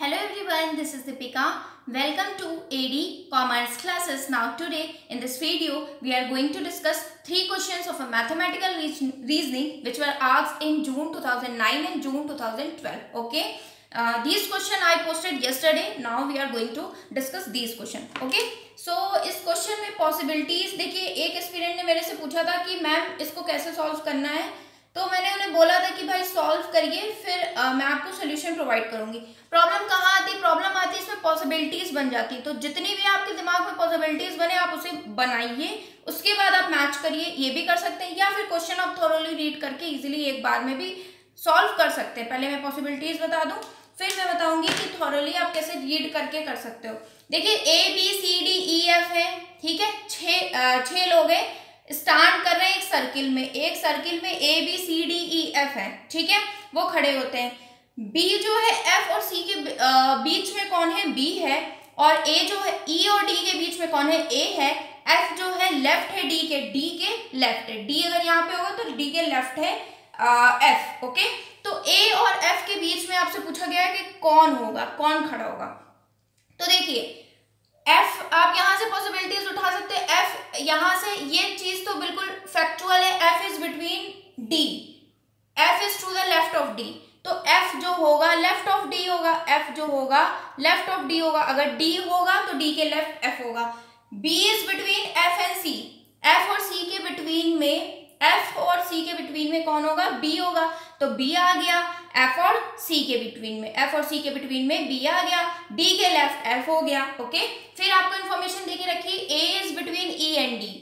Hello everyone, this is Deepika. Welcome to AD Commerce classes. Now today in this video we are going to discuss three questions of a mathematical reasoning which were asked in June 2009 and June 2012. Okay. Uh, these question I posted yesterday. Now we are going to discuss these question. Okay. so, इस question में possibilities देखिए एक student ने मेरे से पूछा था कि मैम इसको कैसे सॉल्व करना है तो मैंने उन्हें बोला था कि भाई सॉल्व करिए फिर आ, मैं आपको सोल्यूशन प्रोवाइड करूँगी। प्रॉब्लम कहाँ आती? प्रॉब्लम आती है इसमें पॉसिबिलिटीज बन जाती तो जितनी भी आपके दिमाग में पॉसिबिलिटीज बने आप उसे बनाइए। उसके बाद आप मैच करिए ये भी कर सकते हैं या फिर क्वेश्चन आप थोरोली रीड करके इजिली एक बार में भी सॉल्व कर सकते हैं। पहले मैं पॉसिबिलिटीज बता दूँ फिर मैं बताऊँगी कि थॉरली आप कैसे रीड करके कर सकते हो। देखिए A B C D E F है ठीक है? छः छः लोग हैं। स्टार्ट कर रहे हैं एक सर्किल में। एक सर्किल में A B C D E F है ठीक है? वो खड़े होते हैं। बी जो है एफ़ और सी के बीच में कौन है? बी है। और ए जो है ई e और डी के बीच में कौन है? ए है। एफ़ जो है लेफ़्ट है डी के डी के लेफ़्ट है। डी अगर यहाँ पे होगा तो डी के लेफ़्ट है एफ़ ओके तो ए और एफ़ के बीच में आपसे पूछा गया है कि कौन होगा, कौन खड़ा होगा? तो देखिए एफ़ आप यहाँ से पॉसिबिलिटीज उठा सकते हैं। एफ़ यहाँ से ये चीज़ तो बिल्कुल फैक्चुअल है। F is between D F is to the of D तो एफ़ जो होगा लेफ़्ट ऑफ़ डी होगा एफ़ जो होगा लेफ़्ट ऑफ़ डी होगा। अगर डी होगा तो डी के लेफ़्ट एफ़ होगा। B is between F and C F और सी के बिटवीन में एफ़ और सी के बिटवीन में कौन होगा? बी होगा। तो बी आ गया। एफ़ और सी के बिटवीन में एफ़ और सी के बिटवीन में बी आ गया। डी के लेफ़्ट एफ़ हो गया। ओके फिर आपको इन्फॉर्मेशन देके रखी A is between E and D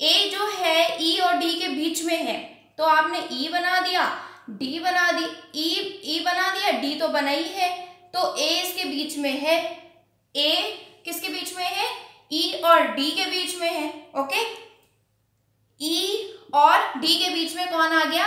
A जो है ई e और डी के बीच में है। तो आपने ई e बना दिया। डी बना दी ई e, ई बना दिया डी तो बना ही है। तो ए इसके बीच में है ए किसके बीच में है? ई और डी के बीच में है ओके? ई और डी के बीच में कौन आ गया?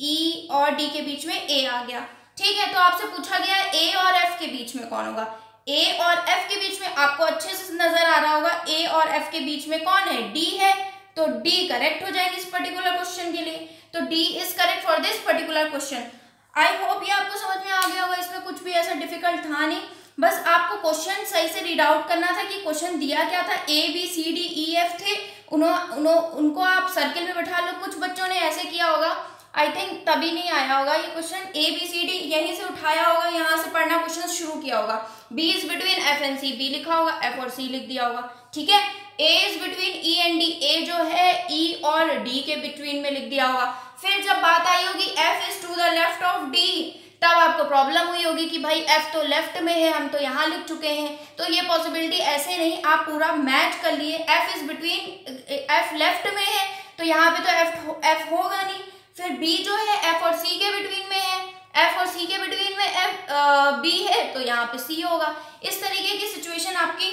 ई और डी के बीच में ए आ गया। ठीक है तो आपसे पूछा गया ए और एफ़ के बीच में कौन होगा? ए और एफ़ के बीच में आपको अच्छे से नज़र आ रहा होगा ए और एफ़ के बीच में कौन है? डी है। तो डी करेक्ट हो जाएगी इस पर्टिकुलर क्वेश्चन के लिए। तो D is correct for this particular question I hope ये आपको समझ में आ गया होगा इसमें कुछ भी ऐसा डिफ़िकल्ट था नहीं। बस आपको क्वेश्चन सही से रीड आउट करना था कि क्वेश्चन दिया क्या था। A B C D E F थे। उन्हों, उनको आप सर्किल में बैठा लो। कुछ बच्चों ने ऐसे किया होगा। आई थिंक तभी नहीं आया होगा ये question A B C D यहीं से उठाया होगा यहाँ से पढ़ना क्वेश्चन शुरू किया होगा। B is between F and C B लिखा होगा एफ़ और सी लिख दिया होगा। ठीक है? A is between E and D A जो है ई e और डी के बिटवीन में लिख दिया होगा। फिर जब बात आई होगी F is to the left of D तब आपको प्रॉब्लम हुई होगी कि भाई एफ़ तो लेफ़्ट में है, हम तो यहाँ लिख चुके हैं। तो ये पॉसिबिलिटी ऐसे नहीं, आप पूरा मैच कर लिए। F is between F left में है तो यहाँ पे तो एफ़ एफ़ होगा नहीं। फिर बी जो है एफ़ और सी के बिटवीन में है। एफ़ और सी के बिटवीन में एफ़ बी है तो यहाँ पे सी होगा। इस तरीके की सिचुएशन आपकी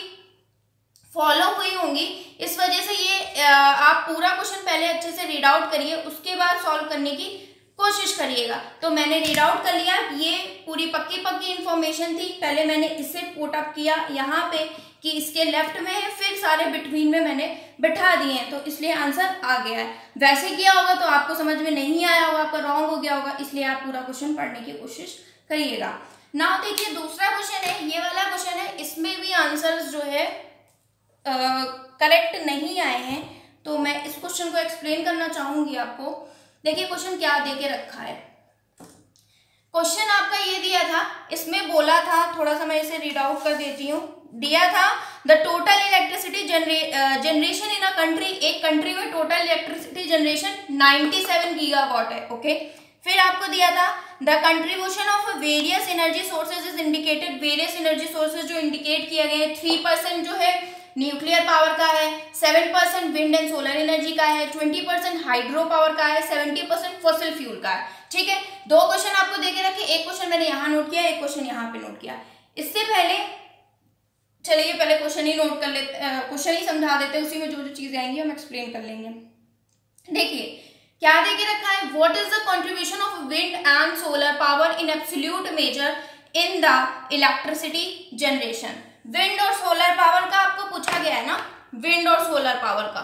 फॉलो हुई होंगी। इस वजह से ये आप पूरा क्वेश्चन पहले अच्छे से रीड आउट करिए, उसके बाद सॉल्व करने की कोशिश करिएगा। तो मैंने रीड आउट कर लिया, ये पूरी पक्की पक्की इन्फॉर्मेशन थी। पहले मैंने इसे पुटअप किया यहाँ पे कि इसके लेफ़्ट में है, फिर सारे बिटवीन में मैंने बिठा दिए हैं। तो इसलिए आंसर आ गया है। वैसे किया होगा तो आपको समझ में नहीं आया होगा, आपका रॉन्ग हो गया होगा, इसलिए आप पूरा क्वेश्चन पढ़ने की कोशिश करिएगा। ना देखिए, दूसरा क्वेश्चन है, ये वाला क्वेश्चन है, इसमें भी आंसर जो है करेक्ट नहीं आए हैं तो मैं इस क्वेश्चन को एक्सप्लेन करना चाहूँगी आपको। देखिए क्वेश्चन क्या दे के रखा है। क्वेश्चन आपका ये दिया था, इसमें बोला था, थोड़ा सा मैं इसे रीड आउट कर देती हूँ। दिया था the total electricity generation in a country एक कंट्री में टोटल इलेक्ट्रिसिटी जनरेशन 97 गीगावाट है ओके फिर आपको दिया था the contribution of various energy sources is indicated various energy sources जो इंडिकेट किया गया है थ्री परसेंट जो है न्यूक्लियर पावर का है seven percent wind and solar energy का है ट्वेंटी परसेंट हाइड्रो पावर का है सेवेंटी परसेंट फॉसिल फ्यूल का है। ठीक है? दो क्वेश्चन आपको देके रखे, एक क्वेश्चन मैंने यहाँ नोट किया, एक क्वेश्चन यहाँ पे नोट किया। इससे पहले, चलिए पहले क्वेश्चन ही नोट कर लेते क्वेश्चन ही समझा देते हैं, उसी में जो जो चीज़ें आएँगी, हम एक्सप्लेन कर लेंगे। देखिए, क्या देके रखा है? What is the contribution of wind and solar power in absolute measure in the electricity generation wind और सोलर पावर का आपको पूछा गया है ना? विंड और सोलर पावर का।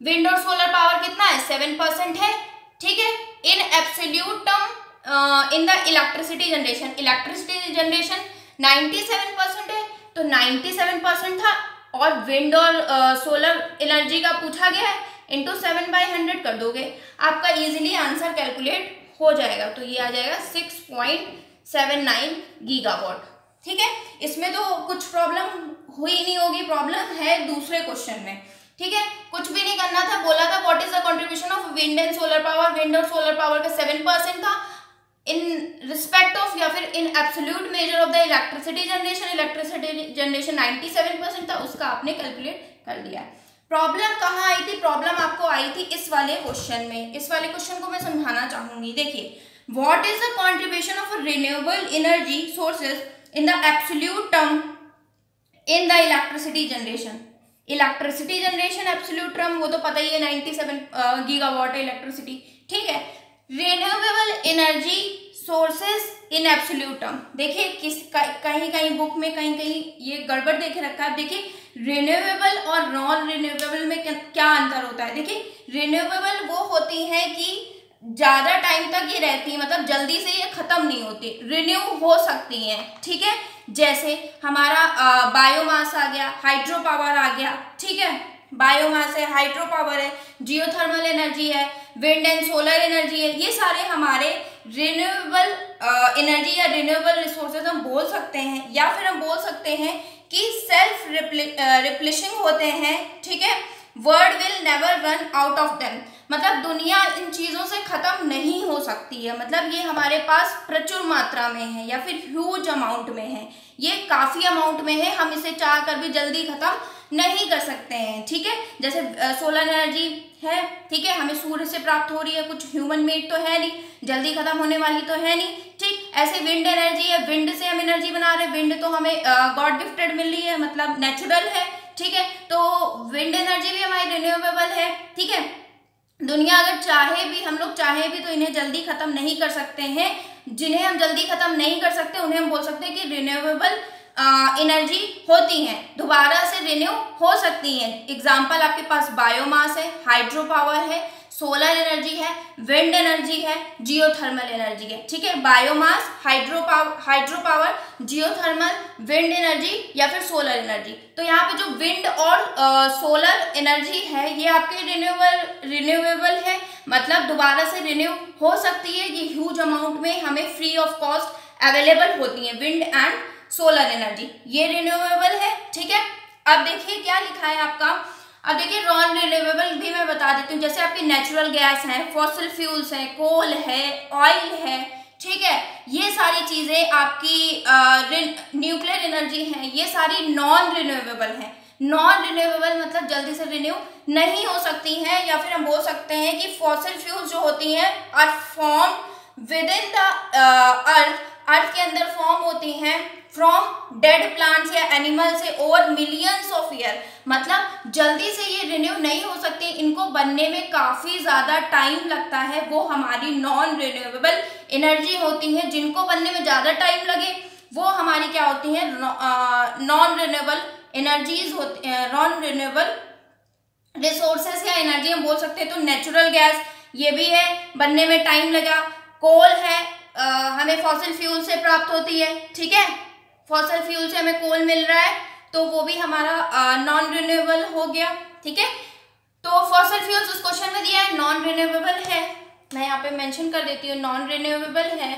विंड और सोलर पावर कितना है? सेवन परसेंट है। ठीक है? In absolute term in the electricity generation electricity generation 97 percent है। तो 97 परसेंट था। और विंड और सोलर uh, एनर्जी का पूछा गया है। इंटू सेवन बाई हंड्रेड कर दोगे। आपका इजीली आंसर कैलकुलेट हो जाएगा। तो ये आ जाएगा six point seven nine gigawatt ठीक है? इसमें तो कुछ प्रॉब्लम हुई नहीं होगी प्रॉब्लम है दूसरे क्वेश्चन में। ठीक है? कुछ भी नहीं करना था, बोला था what is the contribution of wind and solar power wind और सोलर पावर का सेवन परसेंट था। इन रिस्पेक्ट ऑफ़ या फिर in absolute measure of the electricity generation electricity generation 97 percent था, उसका आपने कैलकुलेट कर दिया। प्रॉब्लम कहाँ आई थी? प्रॉब्लम आपको आई थी इस वाले क्वेश्चन में। इस वाले क्वेश्चन को मैं समझाना चाहूँगी। देखिए what is the contribution of renewable energy sources in the absolute term in the electricity generation electricity generation absolute term वो तो पता ही है 97 गीगावाट इलेक्ट्रिसिटी ठीक है? Renewable energy sources in absolute term देखिए, किस, कहीं कहीं बुक में कहीं कहीं ये गड़बड़ देखे रखा है। देखिए रिन्यूएबल और नॉन रिन्यूएबल में क्या अंतर होता है? देखिए रिन्यूएबल वो होती है कि ज़्यादा टाइम तक ये रहती है मतलब जल्दी से ये ख़त्म नहीं होती रिन्यू हो सकती हैं, ठीक है? जैसे हमारा बायोमास आ गया हाइड्रो पावर आ गया, ठीक है? बायोमास है हाइड्रो पावर है जियोथर्मल एनर्जी है विंड एंड सोलर एनर्जी है, ये सारे हमारे रिन्यूएबल एनर्जी या रिन्यूएबल रिसोर्सेज हम बोल सकते हैं, या फिर हम बोल सकते हैं कि सेल्फ रिप्लेशिंग होते हैं, ठीक है? World will never run out of them मतलब दुनिया इन चीज़ों से ख़त्म नहीं हो सकती है। मतलब ये हमारे पास प्रचुर मात्रा में है या फिर ह्यूज अमाउंट में है। ये काफ़ी अमाउंट में है, हम इसे चाह कर भी जल्दी ख़त्म नहीं कर सकते हैं, ठीक है? जैसे सोलर एनर्जी है, ठीक है? हमें सूर्य से प्राप्त हो रही है, कुछ ह्यूमन मेड तो है नहीं। जल्दी खत्म होने वाली तो है नहीं, ठीक? ऐसे विंड एनर्जी है विंड से हम एनर्जी बना रहे हैं विंड तो हमें गॉड गिफ्टेड मिल रही है मतलब नेचुरल है, ठीक है? तो विंड एनर्जी भी हमारी रिन्यूएबल है, ठीक है? दुनिया अगर चाहे भी, हम लोग चाहे भी तो इन्हें जल्दी खत्म नहीं कर सकते हैं। जिन्हें हम जल्दी खत्म नहीं कर सकते, उन्हें हम बोल सकते हैं कि रिन्यूएबल एनर्जी होती हैं। दोबारा से रिन्यू हो सकती हैं। एग्ज़ाम्पल आपके पास बायोमास है हाइड्रो पावर है सोलर एनर्जी है विंड एनर्जी है जियोथर्मल एनर्जी है। ठीक है? Biomass hydro hydro power geothermal wind energy या फिर सोलर एनर्जी तो यहाँ पे जो विंड और सोलर एनर्जी है, ये आपके रिन्यूएबल रिन्यूएबल है. मतलब दोबारा से रिन्यू हो सकती है, ये ह्यूज अमाउंट में हमें फ्री ऑफ़ कॉस्ट अवेलेबल होती है विंड एंड सोलर एनर्जी ये रिन्यूएबल है, ठीक है? अब देखिए क्या लिखा है आपका. अब देखिए नॉन रिन्यूएबल भी मैं बता देती हूँ. जैसे आपकी नेचुरल गैस है फॉसिल फ्यूल्स है कोल है ऑयल है ठीक है? ये सारी चीज़ें आपकी न्यूक्लियर एनर्जी है, ये सारी नॉन रिन्यूएबल है। नॉन रिन्यूएबल मतलब जल्दी से रिन्यू नहीं हो सकती हैं, या फिर हम बोल सकते हैं कि फॉसिल फ्यूल्स जो होती हैं are form within the earth earth के अंदर फॉर्म होती हैं। फ्रॉम डेड प्लांट्स या एनिमल से ओवर मिलियंस ऑफ़ ईयर मतलब जल्दी से ये रिन्यू नहीं हो सकती इनको बनने में काफ़ी ज़्यादा टाइम लगता है वो हमारी नॉन रिन्यूएबल एनर्जी होती है जिनको बनने में ज़्यादा टाइम लगे वो हमारी क्या होती है नॉन रिन्यूएबल एनर्जीज होती नॉन रिन्यूएबल रिसोर्सेस या एनर्जी हम बोल सकते हैं तो नेचुरल गैस ये भी है बनने में टाइम लगा कोल है आ, हमें फॉसिल फ्यूल से प्राप्त होती है ठीक है? फॉसल फ्यूल से हमें कोल मिल रहा है तो वो भी हमारा नॉन रिन्यूएबल हो गया, ठीक है? तो फॉसल फ्यूल्स उस क्वेश्चन में दिया है नॉन रिन्यूएबल है। मैं यहाँ पे मेंशन कर देती हूँ नॉन रिन्यूएबल है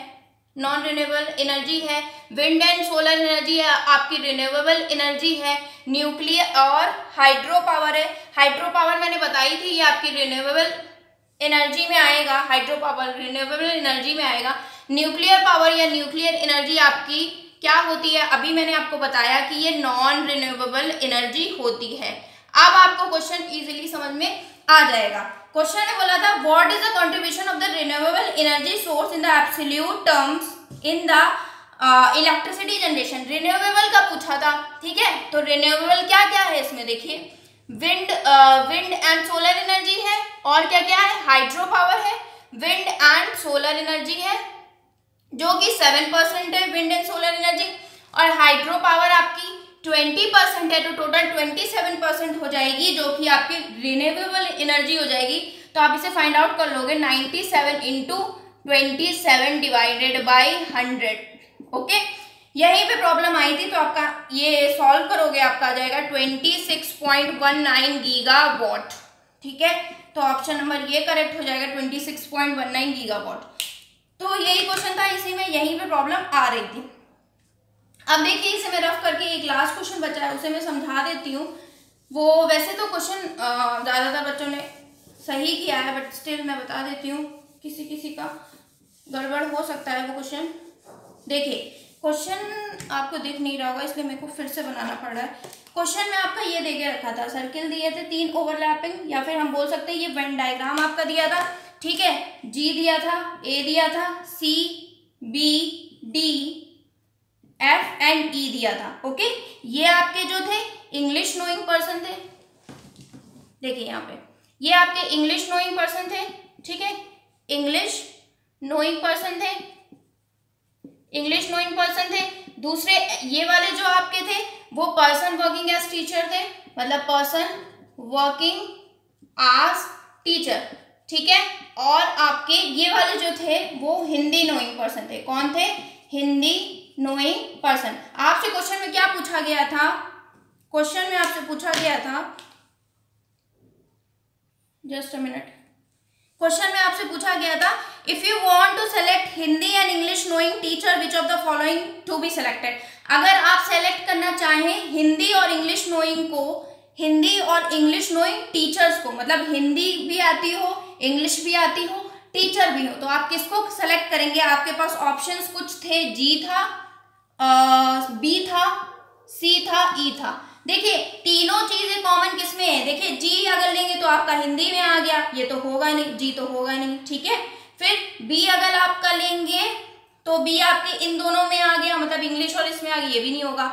नॉन रिन्यूएबल एनर्जी है विंड एंड सोलर एनर्जी है, आपकी रिन्यूएबल एनर्जी है न्यूक्लियर और हाइड्रो पावर है। हाइड्रो पावर मैंने बताई थी, ये आपकी रिन्यूएबल एनर्जी में आएगा हाइड्रो पावर रिन्यूएबल एनर्जी में आएगा। न्यूक्लियर पावर या न्यूक्लियर एनर्जी आपकी क्या होती है? अभी मैंने आपको बताया कि ये नॉन रिन्यूएबल एनर्जी होती है। अब आपको क्वेश्चन इजीली समझ में आ जाएगा। क्वेश्चन ने बोला था what is the contribution of the renewable energy source in the absolute terms in the electricity generation renewable का पूछा था, ठीक है? तो रिन्यूएबल क्या क्या है इसमें देखिए। Wind wind and solar energy है और क्या क्या है? हाइड्रो पावर है। विंड एंड सोलर एनर्जी है। जो कि सेवन परसेंट है विंड एंड सोलर एनर्जी और हाइड्रो पावर आपकी ट्वेंटी परसेंट है तो टोटल ट्वेंटी सेवन परसेंट हो जाएगी, जो कि आपकी रिन्यूएबल एनर्जी हो जाएगी। तो आप इसे फाइंड आउट कर लोगे ninety seven into twenty seven divided by hundred okay यहीं पे प्रॉब्लम आई थी तो आपका ये सॉल्व करोगे, आपका आ जाएगा twenty six point one nine giga watt ठीक है? तो ऑप्शन नंबर ये करेक्ट हो जाएगा twenty six point one nine giga watt तो यही क्वेश्चन था, इसी में यहीं पे प्रॉब्लम आ रही थी। अब देखिए, इसे मैं रफ करके एक लास्ट क्वेश्चन बचा है, उसे मैं समझा देती हूँ। वो वैसे तो क्वेश्चन ज़्यादातर बच्चों ने सही किया है बट स्टिल मैं बता देती हूँ, किसी किसी का गड़बड़ हो सकता है वो क्वेश्चन देखिए क्वेश्चन आपको दिख नहीं रहा होगा, इसलिए मेरे को फिर से बनाना पड़ रहा है। क्वेश्चन में आपका ये दे के रखा था सर्किल दिए थे तीन ओवरलैपिंग या फिर हम बोल सकते हैं ये वेन डायग्राम आपका दिया था। ठीक है? जी दिया था ए दिया था C B D F and E दिया था ओके ये आपके जो थे इंग्लिश नोइंग पर्सन थे। देखिए यहाँ पे। ये आपके इंग्लिश नोइंग पर्सन थे, ठीक है? इंग्लिश नोइंग पर्सन थे इंग्लिश नोइंग पर्सन थे। दूसरे, ये वाले जो आपके थे, वो पर्सन वर्किंग एज टीचर थे मतलब पर्सन वर्किंग आज टीचर ठीक है? और आपके ये वाले जो थे, वो हिंदी नोइंग पर्सन थे। कौन थे? हिंदी नोइंग पर्सन आपसे क्वेश्चन में क्या पूछा गया था? क्वेश्चन में आपसे पूछा गया था। जस्ट अ मिनट क्वेश्चन में आपसे पूछा गया था if you want to select Hindi and English knowing teacher which of the following to be selected अगर आप सेलेक्ट करना चाहें हिंदी और इंग्लिश नोइंग को हिंदी और इंग्लिश नोइंग टीचर्स को मतलब हिंदी भी आती हो इंग्लिश भी आती हो टीचर भी हो तो आप किसको सेलेक्ट करेंगे? आपके पास ऑप्शंस कुछ थे जी था बी था सी था ई था। देखिए, तीनों चीज़ें कॉमन किसमें है? देखिए जी अगर लेंगे तो आपका हिंदी में आ गया, ये तो होगा नहीं जी तो होगा नहीं, ठीक है? फिर बी अगर आपका लेंगे तो बी आपके इन दोनों में आ गया मतलब इंग्लिश और इसमें आ गया, ये भी नहीं होगा।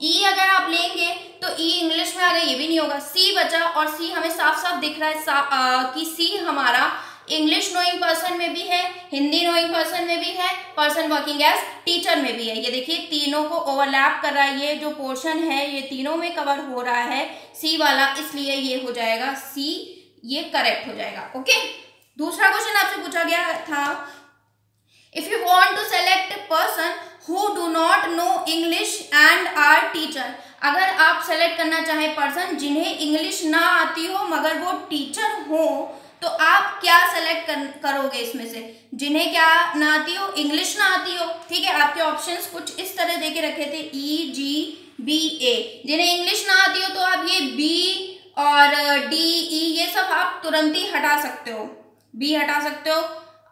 ई e अगर आप लेंगे तो ई e इंग्लिश में आ गया ये भी नहीं होगा। सी बचा और सी हमें साफ़ साफ़ दिख रहा है आ, कि सी हमारा इंग्लिश नोइंग पर्सन में भी है हिंदी नोइंग पर्सन में भी है पर्सन वर्किंग एज टीचर में भी है। ये देखिए तीनों को ओवरलैप कर रहा है ये जो पोर्शन है ये तीनों में कवर हो रहा है। सी वाला इसलिए ये हो जाएगा सी ये करेक्ट हो जाएगा ओके दूसरा क्वेश्चन आपसे पूछा गया था if you want to select person who do not know English and are teacher अगर आप सेलेक्ट करना चाहें पर्सन जिन्हें इंग्लिश ना आती हो मगर वो टीचर हो तो आप क्या सेलेक्ट कर, करोगे इसमें से? जिन्हें क्या ना आती हो इंग्लिश ना आती हो ठीक है? आपके ऑप्शंस कुछ इस तरह दे के रखे थे ई जी बी ए जिन्हें इंग्लिश ना आती हो तो आप ये बी और डी ई ये सब आप तुरंत ही हटा सकते हो। बी हटा सकते हो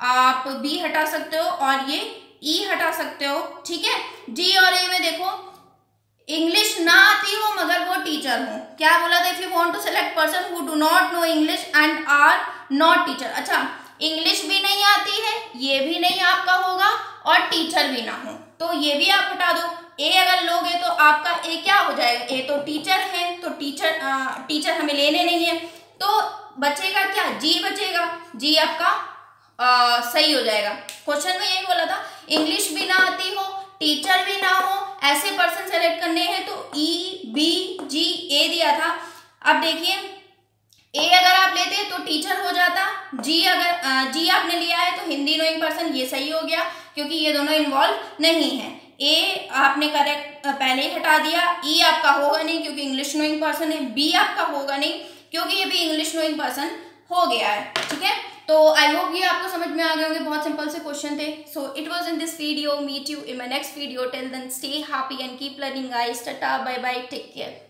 आप बी हटा सकते हो और ये ई e हटा सकते हो ठीक है? जी और ए में देखो इंग्लिश ना आती हो मगर वो टीचर हो। क्या बोला था? If you want to select person who do not know English and are not teacher अच्छा इंग्लिश भी नहीं आती है ये भी नहीं आपका होगा और टीचर भी ना हो। तो ये भी आप हटा दो। ए अगर लोगे तो आपका ए क्या हो जाएगा? ए तो टीचर है तो टीचर आ, टीचर हमें लेने नहीं है। तो बचेगा क्या? जी बचेगा। जी आपका आ, सही हो जाएगा। क्वेश्चन में यही बोला था इंग्लिश भी ना आती हो टीचर भी ना हो ऐसे पर्सन सेलेक्ट करने हैं तो ई बी जी ए दिया था। अब देखिए ए अगर आप लेते तो टीचर हो जाता जी अगर जी आपने लिया है तो हिंदी नोइंग पर्सन ये सही हो गया क्योंकि ये दोनों इन्वॉल्व नहीं है। ए आपने करेक्ट पहले ही हटा दिया ई e आपका होगा नहीं क्योंकि इंग्लिश नोइंग पर्सन है बी आपका होगा नहीं क्योंकि ये भी इंग्लिश नोइंग पर्सन हो गया है ठीक है? तो आई होप ये आपको समझ में आ गए होंगे, बहुत सिंपल से क्वेश्चन थे। So it was in this video meet you in my next video till then stay happy and keep learning I tata bye bye take care